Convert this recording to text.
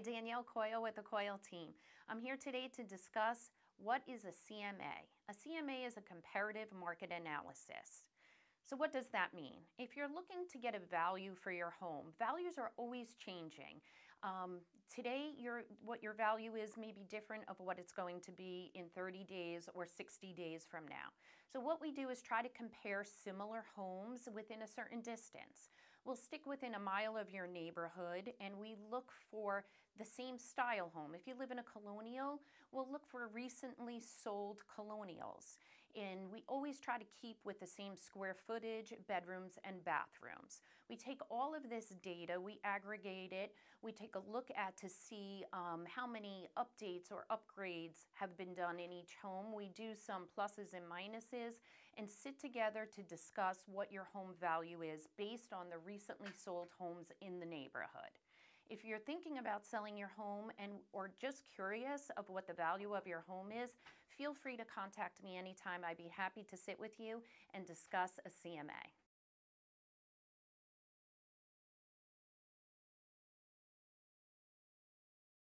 Danielle Coyle with the Coyle team. I'm here today to discuss what is a CMA. A CMA is a comparative market analysis. So what does that mean? If you're looking to get a value for your home, values are always changing. Um, today, your what your value is may be different of what it's going to be in 30 days or 60 days from now. So what we do is try to compare similar homes within a certain distance. We'll stick within a mile of your neighborhood and we look for the same style home. If you live in a colonial, we'll look for recently sold colonials. And we always try to keep with the same square footage, bedrooms, and bathrooms. We take all of this data, we aggregate it, we take a look at to see um, how many updates or upgrades have been done in each home. We do some pluses and minuses and sit together to discuss what your home value is based on the recently sold homes in the neighborhood. If you're thinking about selling your home and or just curious of what the value of your home is, feel free to contact me anytime. I'd be happy to sit with you and discuss a CMA.